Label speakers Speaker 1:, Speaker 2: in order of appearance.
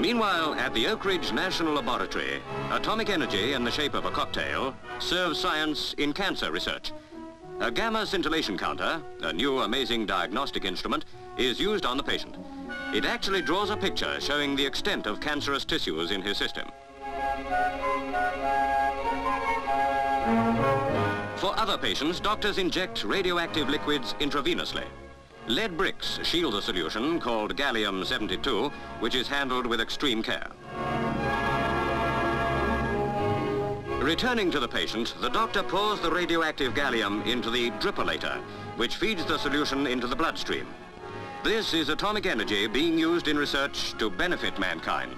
Speaker 1: Meanwhile, at the Oak Ridge National Laboratory, atomic energy in the shape of a cocktail serves science in cancer research. A gamma scintillation counter, a new amazing diagnostic instrument, is used on the patient. It actually draws a picture showing the extent of cancerous tissues in his system. For other patients, doctors inject radioactive liquids intravenously. Lead bricks shield the solution, called gallium-72, which is handled with extreme care. Returning to the patient, the doctor pours the radioactive gallium into the dripolator, which feeds the solution into the bloodstream. This is atomic energy being used in research to benefit mankind.